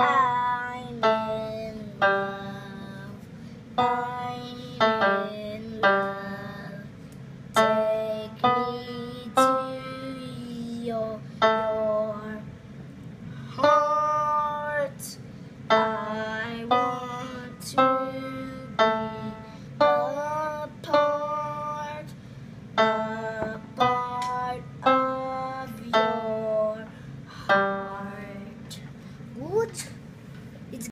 I'm in love. I'm in love. Take me to your, your heart. I want to be. what